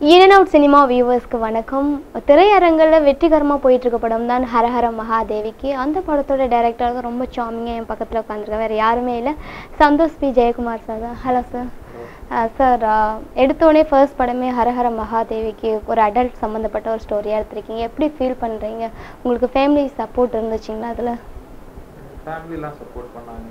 In out cinema வியூவர்ஸ்க்கு வணக்கம். திரையரங்கில் வெற்றிகரமாக போயிட்டு இருக்க படம் தான் ஹரஹர மகாதேவிக்கு. அந்த படத்தோட டைரக்டர் தான் ரொம்ப சாமிங்காக என் பக்கத்தில் உட்காந்துருக்க வேறு யாருமே இல்லை. சந்தோஷ் பி. ஜெயக்குமார் சார் தான். ஹலோ சார் சார் எடுத்தோடனே ஃபர்ஸ்ட் படமே ஹரஹர மகாதேவிக்கு ஒரு அடல்ட் சம்மந்தப்பட்ட ஒரு ஸ்டோரியாக எடுத்திருக்கீங்க. எப்படி ஃபீல் பண்ணுறீங்க உங்களுக்கு ஃபேமிலி சப்போர்ட் இருந்துச்சுங்களா அதில்? ஃபேமிலிலாம் சப்போர்ட் பண்ணாங்க.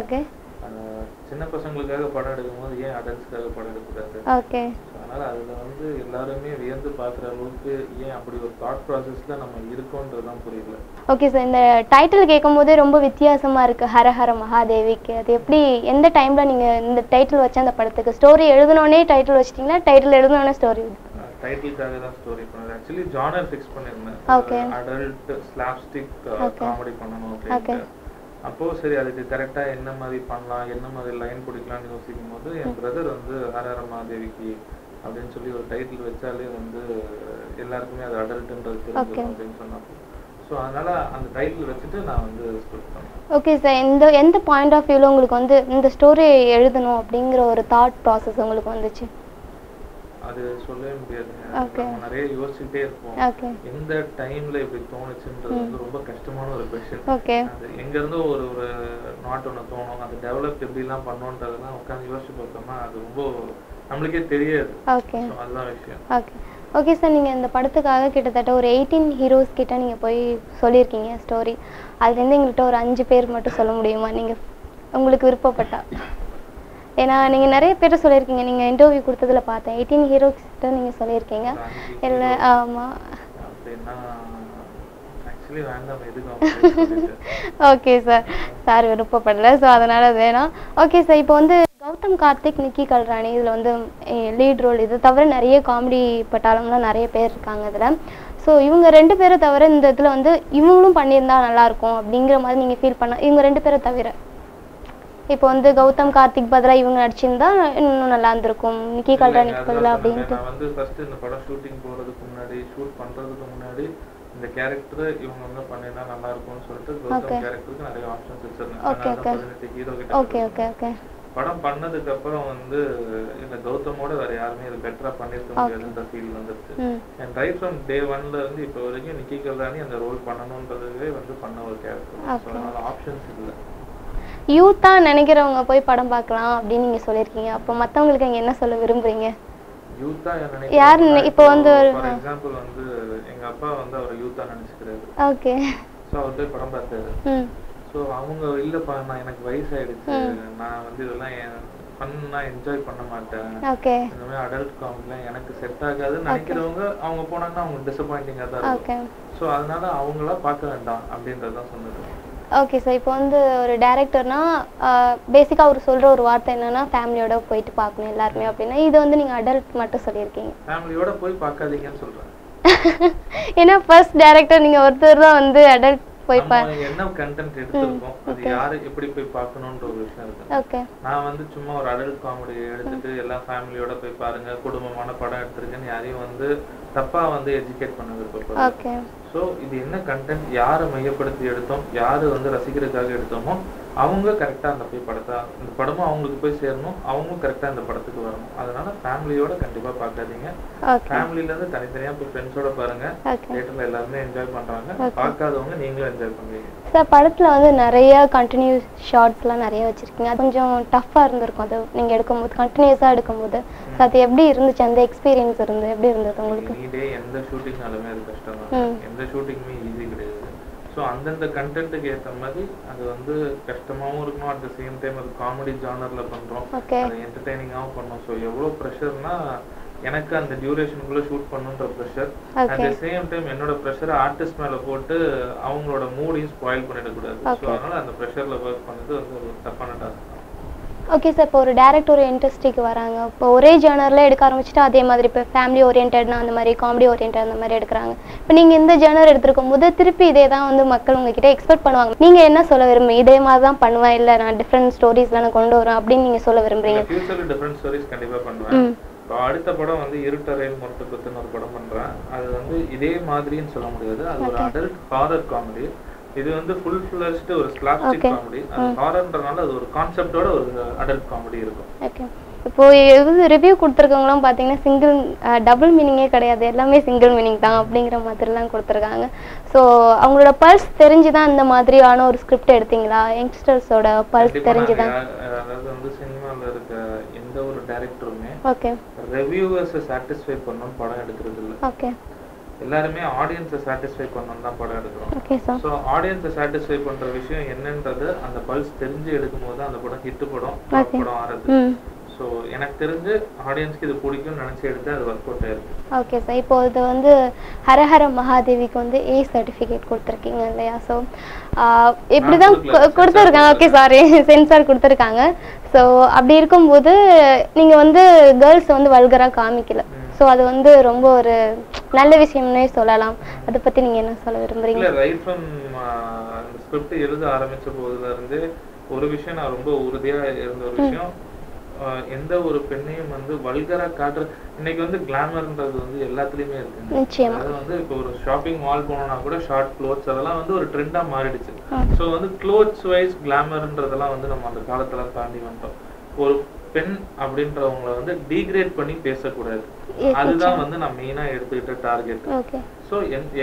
ஓகே அஹ் சின்ன பசங்களுக்காக படம் எடுக்கும்போது ஏன் அடல்ட்ஸ்க்காக படம் எடுக்கக்கூடாது? ஓகே அதனால அதுல வந்து எல்லாருமே வியந்து பார்க்குற அளவுக்கு ஏன் அப்படி ஒரு தாட் ப்ராசஸ்ல நம்ம இருக்கோன்றதுதான் புரியல. ஓகே சார் இந்த டைட்டில் கேட்கும் போதே ரொம்ப வித்தியாசமா இருக்கு. ஹரஹர மகாதேவிக்கு. அது எப்படி எந்த டைம்ல நீங்க இந்த டைட்டில் வச்ச அந்த படத்துக்கு? ஸ்டோரி எழுதினோடனே டைட்டில் வச்சிட்டீங்களா டைட்டில் எழுதினோடனே ஸ்டோரி டைட்டிலுக்காக தான் ஸ்டோரி பண்ணது. ஆக்சுவலி ஜானர் ஃபிக்ஸ் பண்ணிருந்தேன். Okay. Adult slapstick. காமெடி பண்ணணும். அப்படின்ட்டு. அப்போ சரி அதுக்கு கரெக்டா என்ன மாதிரி பண்ணலாம் என்ன மாதிரி லைன் பிடிக்கலாம்னு யோசிக்கும் போது என் பிரதர் வந்து ஹரஹர மகாதேவிக்கு அப்படின்னு சொல்லி ஒரு டைட்டில் வச்சாலே வந்து எல்லாருக்குமே அது அடல்ட்ன்றது. தெரிஞ்சிடும் அப்படின்னு சொன்னாங்க. ஸோ அதனால அந்த டைட்டில் வச்சுட்டு நான் வந்து ஸ்கிரிப்ட் பண்ணேன். ஓகே சார் எந்த எந்த பாயிண்ட் ஆஃப் வியூவில் உங்களுக்கு வந்து இந்த ஸ்டோரி எழுதணும் அப்படிங்கிற ஒரு தாட் ப்ராசஸ் உங்களுக்கு வந்துச்சு? அது சொல்லவே. நம்ம நிறைய யோசிச்சுட்டே இருப்போம். எந்த டைம்ல இப்படி தோணுச்சுன்றது வந்து ரொம்ப கஷ்டமான ஒரு கொஸ்டின் எங்க இருந்தோ ஒரு ஒரு நாட் ஒன்று தோணும். அது டெவலப் எப்படிலாம் பண்ணோன்றதெல்லாம் உட்காந்து யோசிச்சு பார்த்தோம்னா அது ரொம்ப நம்மளுக்கே தெரியாது. ஓகே அதுதான் விஷயம். ஓகே ஓகே சார் நீங்கள் இந்த படத்துக்காக கிட்டத்தட்ட ஒரு எயிட்டீன் ஹீரோஸ் கிட்ட நீங்கள் போய் சொல்லியிருக்கீங்க ஸ்டோரி அதுலேருந்து எங்கள்கிட்ட ஒரு அஞ்சு பேர் மட்டும் சொல்ல முடியுமா? நீங்கள் உங்களுக்கு விருப்பப்பட்டா? ஏன்னா நீங்கள் நிறைய பேர் சொல்லியிருக்கீங்க. நீங்கள் இன்டர்வியூ கொடுத்ததுல பார்த்தேன். எயிட்டீன் ஹீரோஸ் கிட்ட நீங்கள் சொல்லியிருக்கீங்க. இல்லை ஆமாம். ஓகே சார் சார் விருப்பப்படல. ஸோ அதனால் அது வேணாம். ஓகே சார் இப்போ வந்து கௌதம் கார்த்திக் நிக்கி கல்ராணி இதில் வந்து லீட் ரோல் இது தவிர நிறைய காமெடி பட்டாளம்லாம் நிறைய பேர் இருக்காங்க இதில். ஸோ இவங்க ரெண்டு பேரை தவிர இந்த இதில் வந்து இவங்களும் பண்ணியிருந்தா நல்லாயிருக்கும் அப்படிங்கிற மாதிரி நீங்கள் ஃபீல் பண்ண இவங்க ரெண்டு பேரை தவிர. இப்போ வந்து கௌதம் கார்த்திக் பதிலாக இவங்க நடிச்சிருந்தா இன்னும் நல்லா இருந்திருக்கும். நிக்கி கல்ராணிக்கு பதிலாக. அப்படின்ட்டு. வந்து ஃபர்ஸ்ட் இந்த படம் ஷூட்டிங் போறதுக்கு முன்னாடி ஷூட் பண்றதுக்கு முன்னாடி இந்த கேரக்டர் இவங்க வந்து பண்ணினா நல்லா இருக்கும்னு சொல்லிட்டு. கௌதம் கேரக்டருக்கு நிறைய ஆப்ஷன்ஸ். பதினெட்டு ஹீரோ ஓகே கிட்ட ஓகே ஓகே படம் பண்ணதுக்கு அப்புறம் வந்து இந்த கௌதமோட வேற யாருமே இது பெட்டரா பண்ணிருக்க முடியாதுன்ற ஃபீல் வந்துருச்சு. என் ரைட் ஃப்ரம் டே ஒன்ல இருந்து இப்போ வரைக்கும் நிக்கி கல்ராணி அந்த ரோல் பண்ணணுன்றதுவே வந்து பண்ண ஒரு கேரக்டர். அதனால ஆப்ஷன்ஸ் இல்லை. யூத்தாக நினைக்கிறவங்க போய் படம் பார்க்கலாம் அப்படின்னு நீங்கள் சொல்லியிருக்கீங்க. அப்போ மற்றவங்களுக்கு நீங்கள் என்ன சொல்ல விரும்புறீங்க? யூத்தா யார் இப்போ வந்து ஒரு- ஃபார் எக்ஸாம்பிள் வந்து எங்க அப்பா வந்து அவர் யூத்தா நினைச்சுக்கிறாரு. ஓகே ஸோ அவர் போய் படம் பார்த்தாரு. ஸோ அவங்க இல்லப்பா நான் எனக்கு வயசாயிடுச்சு. நான் வந்து இதெல்லாம் பண்ணா என்ஜாய் பண்ண மாட்டேன். ஓகே. இந்த மாதிரி அடல்ட் காமெடிலாம் எனக்கு செட் ஆகாதுன்னு நினைக்கிறவங்க அவங்க போனாங்கன்னா அவங்க டிசப்பாயிண்டிங்காக தான் இருக்கும். ஸோ அதனால அவங்களா பார்க்க வேண்டாம் அப்படின்றதான் சொன்னது. ஓகே சார் இப்போ வந்து ஒரு டேரக்டர்னா பேசிக்காக அவர் சொல்கிற ஒரு வார்த்தை என்னன்னா ஃபேமிலியோட போயிட்டு பார்க்கணும் எல்லாருமே அப்படின்னா இது வந்து நீங்கள் அடல்ட் மட்டும் சொல்லியிருக்கீங்க. ஃபேமிலியோட போய் பார்க்காதீங்கன்னு சொல்றேன். ஏன்னா ஃபர்ஸ்ட் டேரக்டர் நீங்கள் ஒருத்தர் தான் வந்து அடல்ட் போய் என்ன கண்டென்ட் எடுத்திருக்கோம் அது யாரு எப்படி போய் பார்க்கணுன்ற ஒரு விஷயம் இருக்கு. ஓகே நான் வந்து சும்மா ஒரு அடல்ட் காமெடி எடுத்துட்டு எல்லா ஃபேமிலியோட போய் பாருங்க குடும்பமான படம் எடுத்திருக்கேன்னு யாரையும் வந்து தப்பா வந்து எஜுகேட் பண்ண விருப்பப்படுறேன் ஓகே ஸோ இது என்ன கண்டென்ட் யாரை மையப்படுத்தி எடுத்தோம் யாரு வந்து ரசிக்கிறதுக்காக எடுத்தோமோ அவங்க கரெக்டா அந்த போய் படத்தை இந்த படமும் அவங்களுக்கு போய் சேரணும் அவங்களும் கரெக்டா இந்த படத்துக்கு வரணும். அதனால ஃபேமிலியோட கண்டிப்பா பார்க்காதீங்க ஓகே ஃபேமிலில இருந்து தனித்தனியா போய் ஃப்ரெண்ட்ஸோட பாருங்க. ஓகே தியேட்டர்ல எல்லாருமே என்ஜாய் பண்றாங்க. பார்க்காதவங்க நீங்களும் என்ஜாய் பண்ணுவீங்க. சார் படத்தில் வந்து நிறைய கண்டினியூஸ் ஷார்ட்ஸ்லாம் நிறைய வச்சுருக்கீங்க. அது கொஞ்சம் டஃப்பாக இருந்திருக்கும். அது நீங்கள் எடுக்கும்போது கண்டினியூஸாக எடுக்கும்போது. அது எப்படி இருந்துச்சு? அந்த எக்ஸ்பீரியன்ஸ் இருந்து எப்படி இருந்தது உங்களுக்கு? நீடே எந்த ஷூட்டிங்னாலுமே அது கஷ்டம். தான் எந்த ஷூட்டிங்குமே ஈஸி கிடையாது. ஸோ அந்தந்த கண்டென்ட்டுக்கு ஏற்ற மாதிரி அது வந்து கஷ்டமாவும் இருக்கணும். அட் த சேம் டைம் அது காமெடி ஜானர்ல பண்றோம். ஓகே அது என்டர்டைனிங்காகவும் பண்ணோம். ஸோ எவ்வளோ ப்ரெஷர்னா எனக்கு அந்த டியூரேஷனுக்குள்ள ஷூட் பண்ணுன்ற pressure at the same time என்னோட ப்ரெஷரை ஆர்டிஸ்ட் மேல போட்டு அவங்களோட மூடையும் ஸ்பாயில் பண்ணிடக்கூடாது. ஸோ. அதனால அந்த ப்ரெஷர்ல ஒர்க் பண்ணது வந்து ஒரு தப்பான டாஸ்க் ஓகே சார் இப்போ ஒரு டேரக்டர் ஒரு இண்டஸ்ட்ரிக்கு வராங்க. இப்போ ஒரே ஜேர்னரில் எடுக்க ஆரம்பிச்சுட்டு அதே மாதிரி இப்போ ஃபேமிலி ஓரியன்டா அந்த மாதிரி காமெடி ஓரியன்ட் அந்த மாதிரி எடுக்கிறாங்க. இப்போ நீங்கள் இந்த ஜேர்னர் எடுத்திருக்கும் போது திருப்பி இதே தான் வந்து மக்கள் உங்ககிட்ட எக்ஸ்பெக்ட் பண்ணுவாங்க. நீங்கள் என்ன சொல்ல விரும்புறீங்க இதே மாதிரி தான் பண்ணுவேன் இல்லை நான் டிஃப்ரெண்ட் ஸ்டோரிஸ்லாம் நான் கொண்டு வரேன் அப்படின்னு நீங்கள் சொல்ல விரும்புறீங்க? ஃபியூச்சர்ல டிஃப்ரெண்ட் ஸ்டோரிஸ் பண்ணுவேன். இப்போ அடுத்த படம் வந்து இருட்டறையில் முரட்டு குத்துன்னு ஒரு படம் பண்றேன். அது வந்து இதே மாதிரின்னு சொல்ல முடியாது. அது ஒரு அடல்ட் ஹாரர் காமெடி இது வந்து ஃபுல் ஃபிளஷ்டு ஒரு ஸ்லாப்ஸ்டிக். காமெடி அது ஹாரர்ன்றனால அது ஒரு கான்செப்டோட ஒரு அடல்ட் காமெடி இருக்கும். ஓகே இப்போ இது ரிவ்யூ கொடுத்துருக்கவங்களாம் பார்த்தீங்கன்னா சிங்கிள் டபுள் மீனிங்கே கிடையாது. எல்லாமே சிங்கிள் மீனிங் தான் அப்படிங்கிற மாதிரிலாம் கொடுத்துருக்காங்க. ஸோ அவங்களோட பல்ஸ் தெரிஞ்சு தான் இந்த மாதிரியான ஒரு ஸ்கிரிப்ட் எடுத்தீங்களா? யங்ஸ்டர்ஸோட பல்ஸ் தெரிஞ்சு தான் அதாவது வந்து சினிமால இருக்க எந்த ஒரு டைரக்டருமே ஓகே ரிவ்யூவர்ஸை சாட்டிஸ்ஃபை பண்ணணும் படம் எடுக்கிறது இல்ல ஓகே எல்லாருமே ஆடியன்ஸை சாட்டிஸ்ஃபை பண்ணணும் தான் படம் எடுக்கிறோம். ஓகே சார் ஸோ ஆடியன்ஸை சாட்டிஸ்ஃபை பண்ற விஷயம் என்னன்றது அந்த பல்ஸ் தெரிஞ்சு எடுக்கும்போது அந்த படம் ஹிட் படம். படம் ஆறது ஸோ எனக்கு தெரிஞ்சு ஆடியன்ஸ்க்கு இது பிடிக்கும்னு நினைச்சு எடுத்து அது ஒர்க் அவுட் ஆயிருக்கு. ஓகே சார் இப்போ இது வந்து ஹரஹர மகாதேவிக்கு வந்து ஏ சர்டிஃபிகேட் கொடுத்துருக்கீங்க இல்லையா ஸோ இப்படி தான் கொடுத்துருக்காங்க. ஓகே சாரி சென்சார் கொடுத்துருக்காங்க. ஸோ அப்படி இருக்கும்போது நீங்கள் வந்து கேர்ள்ஸ் வந்து வல்கராக காமிக்கல. ஸோ அது வந்து ரொம்ப ஒரு நல்ல விஷயம்னே சொல்லலாம். அதை பற்றி நீங்கள் என்ன சொல்ல விரும்புறீங்க? இல்ல ரைட் ஃப்ரம் ஸ்கிரிப்ட் எழுத ஆரம்பிச்ச போதுல இருந்து ஒரு விஷயம் நான் ரொம்ப உறுதியா இருந்த ஒரு விஷயம் எந்த ஒரு பெண்ணையும் வந்து வல்கரா காட்டுற இன்னைக்கு வந்து கிளாமர்ன்றது வந்து எல்லாத்துலயுமே இருக்கு. அதாவது வந்து இப்போ ஒரு ஷாப்பிங் மால் போனோம்னா கூட ஷார்ட் க்ளோத்ஸ் அதெல்லாம் வந்து ஒரு ட்ரெண்டா மாறிடுச்சு. ஸோ வந்து க்ளோத்ஸ் வைஸ் கிளாமர்ன்றதெல்லாம் வந்து நம்ம அந்த காலத்துல தாண்டி வந்துட்டோம். ஒரு பெண் அப்படின்றவங்கள வந்து டீக்ரேட் பண்ணி பேசக்கூடாது. அதுதான் வந்து நான் மெயினா எடுத்துக்கிட்ட டார்கெட் ஓகே ஸோ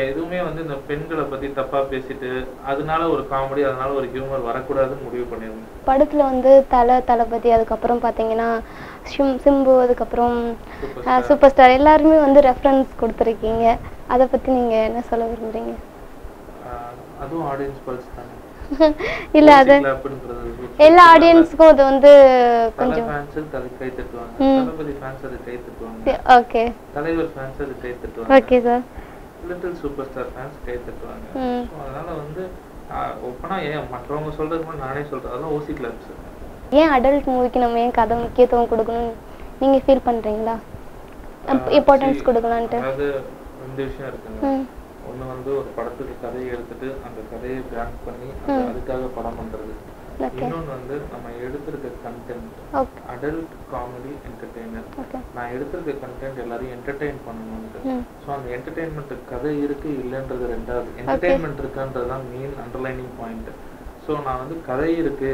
எதுவுமே வந்து இந்த பெண்களை பத்தி தப்பா பேசிட்டு அதனால ஒரு காமெடி அதனால ஒரு ஹியூமர் வரக்கூடாதுன்னு முடிவு பண்ணிருந்தேன். படத்தில் வந்து தலை தளபதி அதுக்கப்புறம் பார்த்தீங்கன்னா சிம் சிம்பு அதுக்கப்புறம். சூப்பர் ஸ்டார் எல்லாருமே வந்து ரெஃபரன்ஸ் கொடுத்துருக்கீங்க. அதை பற்றி நீங்கள் என்ன சொல்ல விரும்புறீங்க? அதுவும் ஆடியன்ஸ் பல்ஸ் தானே. இல்ல அது எல்லா ஆடியன்ஸுக்கும் அது வந்து கொஞ்சம் அது ஓகே. தலைவர் ஃபேன்ஸ் அது கை தட்டுவாங்க. Okay sir. Little super star fans கை தட்டுவாங்க. அதனால வந்து ஒப்பனா ஏன் மற்றவங்க சொல்றதுக்கு நானே சொல்றேன். அதெல்லாம் ஓசி கிளப்ஸ் ஏன் அடல்ட் மூவிக்கு நம்ம ஏன் கதை முக்கியத்துவம் கொடுக்கணும் நீங்க ஃபீல் பண்றீங்களா? இம்பார்ட்டன்ஸ் கொடுக்கலான்ட்டு. அதாவது ரெண்டு விஷயம் இருக்குங்க. ஒண்ணு வந்து ஒரு படத்துக்கு கதையை எடுத்துட்டு அந்த கதையை பிராண்ட் பண்ணி. அதுக்காக படம் பண்றது. இன்னொன்னு வந்து நம்ம எடுத்திருக்க கண்டென்ட் அடல்ட் காமெடி என்டர்டெய்னர் நான் எடுத்திருக்க கண்டென்ட் எல்லாரையும் என்டர்டெயின் பண்ணணும்ட்டு ம். ஸோ அந்த என்டர்டெயின்மெண்ட் கதை இருக்கு இல்லைன்றது ரெண்டாவது. என்டர்டெயின்மெண்ட் இருக்கான்றது தான் மெயின் அண்டர்லைனிங் பாயிண்ட் ஸோ நான் வந்து கதை இருக்கு.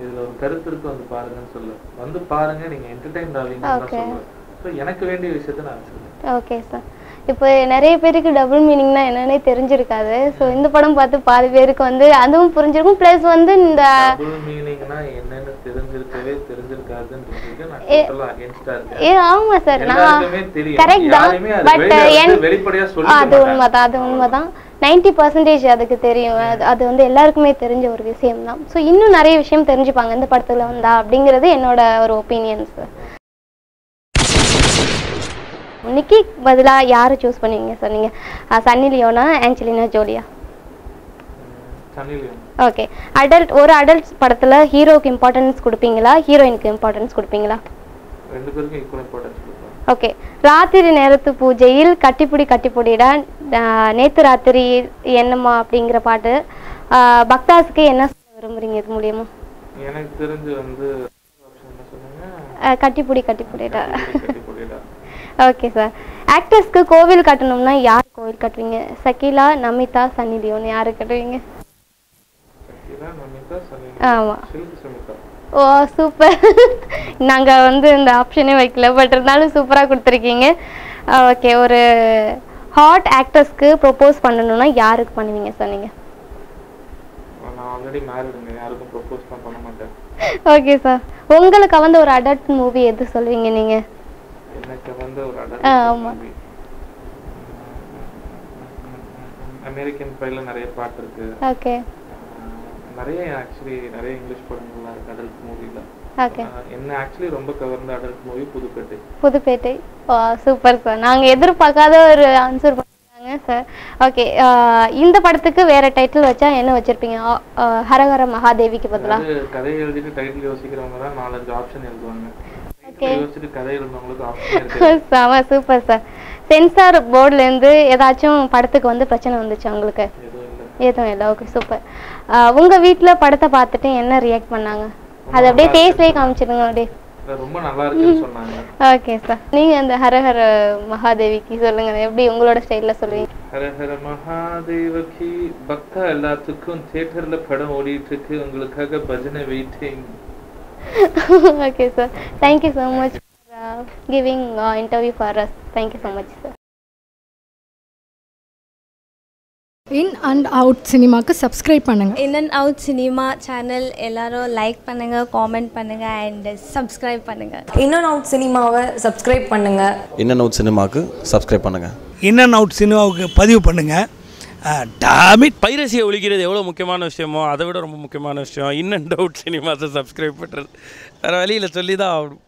இதுல ஒரு கருத்து இருக்கு வந்து பாருங்கன்னு சொல்ல வந்து பாருங்க நீங்க என்டர்டெயின் ஆவீங்கன்னு தான். சொல்லுவேன். ஸோ எனக்கு வேண்டிய விஷயத்த நான் வச்சிருக்கேன் ஓகே சார் இப்போ நிறைய பேருக்கு டபுள் மீனிங்னா என்னன்னே தெரிஞ்சிருக்காது. ஸோ இந்த படம் பார்த்து பாதி பேருக்கு வந்து அதுவும் புரிஞ்சிருக்கும். ப்ளஸ் வந்து இந்த ஏ- ஆமா சார் நான் கரெக்ட் தான். பட் அது. உண்மைதான் அது உண்மைதான். நைன்டி பர்சன்டேஜ் அதுக்கு தெரியும். அது வந்து எல்லாருக்குமே தெரிஞ்ச ஒரு விஷயம் தான் ஸோ இன்னும் நிறைய விஷயம் தெரிஞ்சுப்பாங்க. இந்த படத்துல வந்தா அப்படிங்கிறது என்னோட ஒரு ஒப்பீனியன்ஸ் நிக்கி பதிலா யாரை சூஸ் பண்ணுவீங்க? Sir ah Sunny Leona Angelina ஜோலியா ஓகே அடல்ட் ஒரு அடல்ட் படத்துல ஹீரோக்கு இம்பார்ட்டன்ஸ் கொடுப்பீங்களா? ஹீரோயினுக்கு இம்பார்ட்டன்ஸ் கொடுப்பீங்களா? ஓகே ராத்திரி நேரத்து பூஜையில் கட்டிப்புடி கட்டிப்புடிடா நேத்து ராத்திரி என்னம்மா அப்படிங்கிற பாட்டு பக்தாஸுக்கு என்ன சொல்ல விரும்புறீங்க இது மூலியமா? எனக்கு தெரிஞ்சு வந்து சொன்னீங்க? கட்டிப்புடி கட்டிப்புடிடா. ஓகே சார் ஆக்டர்ஸ்க்கு கோவில் கட்டணும்னா யார் கோவில் கட்டுவீங்க? சகிலா நமிதா சன்னி லியோன் யாரு கட்டுவீங்க? சக்திதா, நமிதா, சன்னி ஆமா. சில்க் சுமிதா. ஓ சூப்பர் நாங்க வந்து இந்த ஆப்ஷனே வைக்கல பட் இருந்தாலும் சூப்பரா கொடுத்துருக்கீங்க. ஓகே ஒரு ஹாட் ஆக்டர்ஸ்க்கு ப்ரொபோஸ் பண்ணணும்னா யாருக்கு பண்ணுவீங்க சொன்னீங்க ஓகே சார் உங்களுக்கு வந்து ஒரு அடல்ட் மூவி எது சொல்வீங்க நீங்க? எனக்கு வந்து ஒரு ஆ, ஆமா. அமெரிக்கன் பைல நிறைய பாட்டு இருக்கு. ஓகே. நிறைய ஆக்சுவலி நிறைய இங்கிலீஷ் படங்கள்லாம் இருக்கு அடல்ட் மூவில ஓகே. என்ன ஆக்சுவலி ரொம்ப கவர்ந்த adult movie Pudhupettai. Pudhupettai. Super sir நாங்க எதிர்பார்க்காத ஒரு ஆன்சர் பண்ணாங்க சார் ஓகே இந்த படத்துக்கு வேற டைட்டில் வச்சா என்ன வச்சிருப்பீங்க? ஹரஹர மகாதேவிக்கு பதிலா? கதை எழுதிட்டு டைட்டில் யோசிக்கிறவங்க தான் நாலஞ்சு ஆப்ஷன் எழுதுவாங்க. செம சூப்பர் சார் சென்சார் போர்டுல இருந்து ஏதாச்சும் படத்துக்கு வந்து பிரச்சனை வந்துச்சு உங்களுக்கு? எதுவும் இல்லை. ஓகே சூப்பர் உங்க வீட்ல படத்தை பார்த்துட்டு என்ன ரியாக்ட் பண்ணாங்க? அது அப்படியே. ஃபேஸ்லேயே காமிச்சிடுங்க அப்படியே. இல்ல, ரொம்ப நல்லா இருக்குன்னு சொன்னாங்க. ஓகே சார் நீங்க அந்த ஹரஹர மகாதேவிக்கு சொல்லுங்க. எப்படி உங்களோட ஸ்டைல்ல சொல்லுவீங்க? ஹர ஹர மகாதேவகி பக்தா எல்லாத்துக்கும் தியேட்டர்ல படம் ஓடிட்டு இருக்கு. உங்களுக்காக பஜனை waiting okay sir thank you so much giving interview for us thank you so much sir In and Out சினிமாக்கு சப்ஸ்கிரைப் பண்ணுங்கள் In and Out Cinema channel எல்லாரும் லைக் பண்ணுங்கள் காமெண்ட் பண்ணுங்கள் அண்ட் சப்ஸ்கிரைப் பண்ணுங்கள் இன் அண்ட் அவுட் சினிமாவை subscribe பண்ணுங்கள் இன் and out சினிமாவுக்கு subscribe பண்ணுங்கள் இன் அண்ட் அவுட் சினிமாவுக்கு பதிவு பண்ணுங்கள் Ah, டாமிட் பைரசியை ஒழிக்கிறது எவ்வளோ முக்கியமான விஷயமோ அதை விட ரொம்ப முக்கியமான விஷயம். இன்னும் டவுட் சினிமாஸை சப்ஸ்கிரைப் பண்ணுறது வேறு வழியில் சொல்லி தான் ஆகணும்.